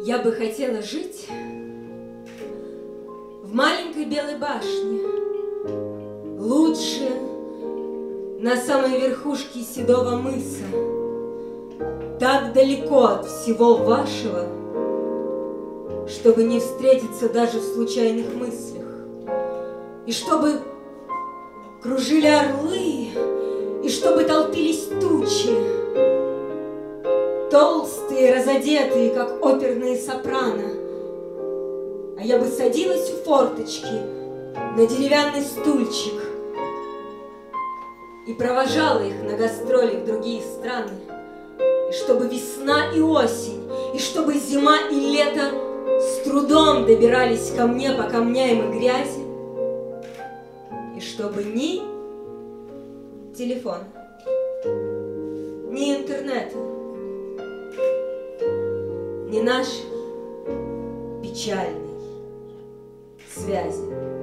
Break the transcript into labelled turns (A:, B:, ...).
A: Я бы хотела жить в маленькой белой башне, Лучше на самой верхушке седого мыса, Так далеко от всего вашего, Чтобы не встретиться даже в случайных мыслях, И чтобы кружили орлы, Толстые, разодетые, как оперные сопрано, А я бы садилась у форточки На деревянный стульчик И провожала их на гастроли в другие страны, И чтобы весна и осень, И чтобы зима и лето С трудом добирались ко мне по камням и грязи, И чтобы ни телефона, ни нашей печальной связи.